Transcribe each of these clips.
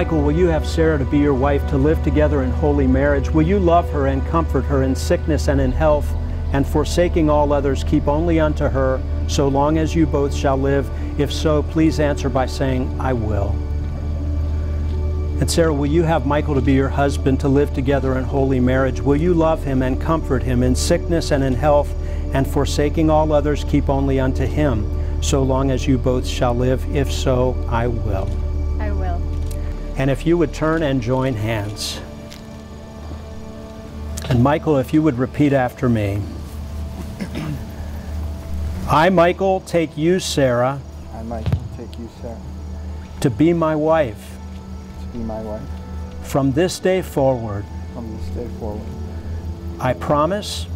Michael, will you have Sarah to be your wife to live together in holy marriage? Will you love her and comfort her in sickness and in health, and forsaking all others, keep only unto her, so long as you both shall live? If so, please answer by saying, I will. And Sarah, will you have Michael to be your husband to live together in holy marriage? Will you love him and comfort him in sickness and in health, and forsaking all others, keep only unto him, so long as you both shall live? If so, I will. And if you would turn and join hands. And Michael, if you would repeat after me. I, Michael, take you, Sarah, I, Michael, take you, Sarah, to be my wife. to be my wife. From this day forward, From this day forward, I promise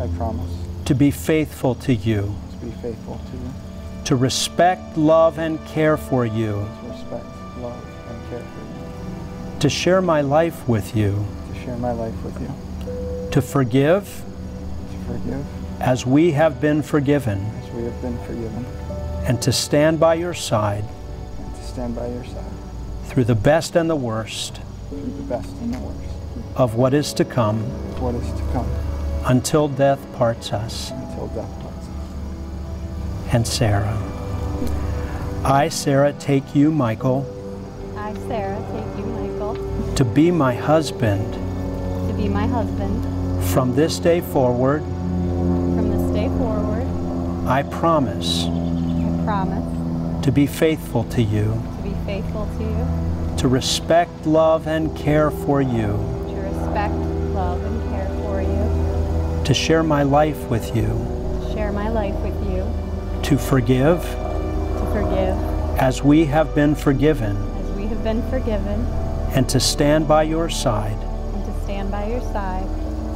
I promise to be faithful to you, to be faithful to you, to respect, love, and care for you, to respect, love, and care for you, to share my life with you, to share my life with you, to forgive to forgive. as we have been forgiven, as we have been forgiven, and to stand by your side and to stand by your side. through the best and the worst through the best and the worst. of what is to come of what is to come. until death parts us. until death parts us. And Sarah. I, Sarah, take you, Michael, I, Sarah, take you, Michael, to be my husband to be my husband. from this day forward. From this day forward, I promise I promise to be faithful to you, to be faithful to you, to respect, love, and care for you, to respect, love, and care for you, to share my life with you, to share my life with you, to forgive to forgive as we have been forgiven, as we have been forgiven, and to stand by your side. And to stand by your side.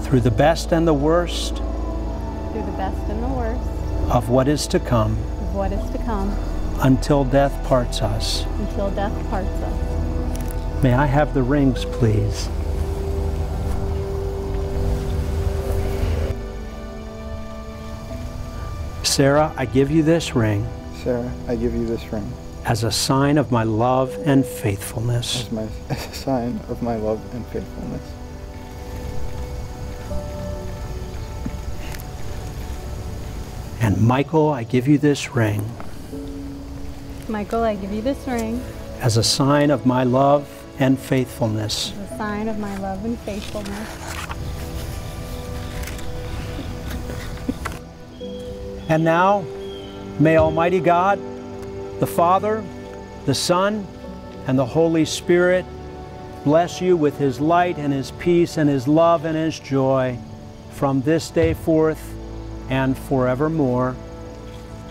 Through the best and the worst through the best and the worst of what is to come. of what is to come. Until death parts us. until death parts us. May I have the rings, please? Sarah, I give you this ring. Sarah, I give you this ring as a sign of my love and faithfulness. as, my, as a sign of my love and faithfulness. And Michael, I give you this ring Michael, I give you this ring as a sign of my love and faithfulness. as a sign of my love and faithfulness. And now, may Almighty God, the Father, the Son, and the Holy Spirit bless you with His light and His peace and His love and His joy from this day forth and forevermore.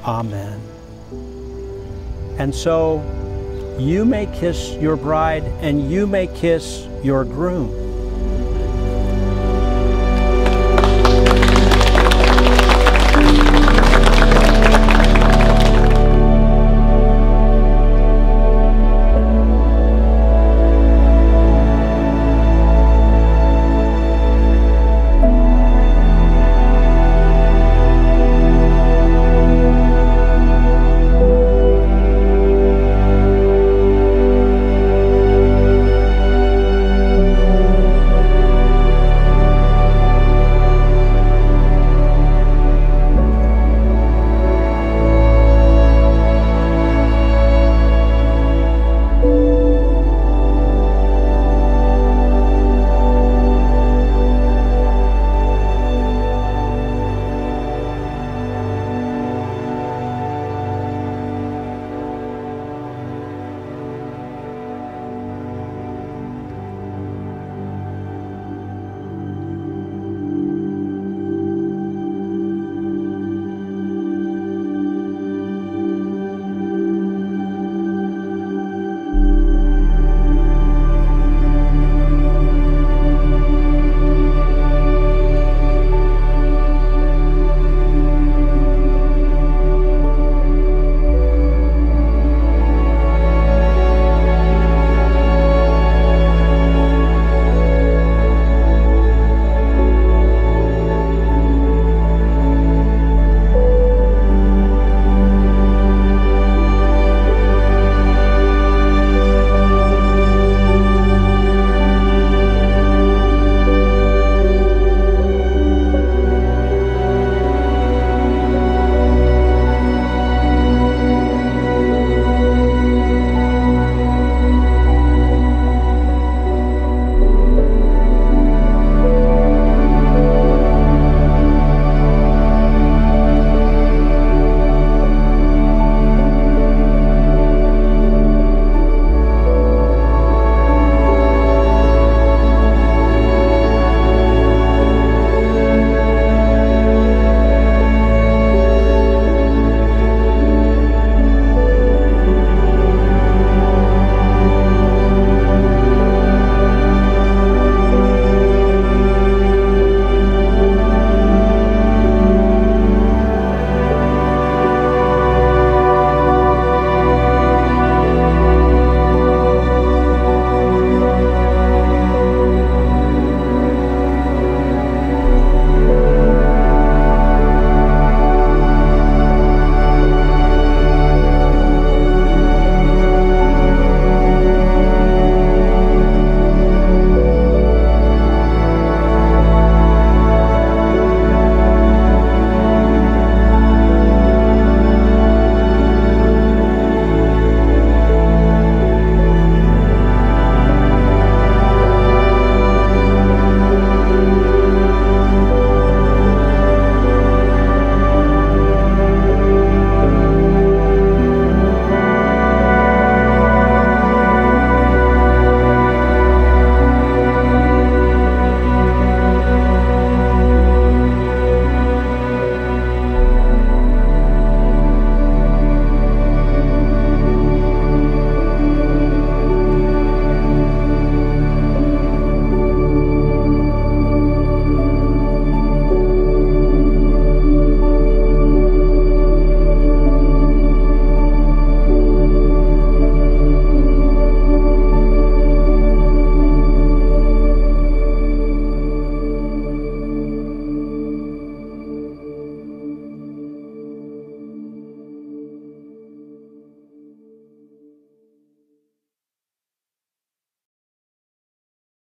Amen. And so, you may kiss your bride and you may kiss your groom.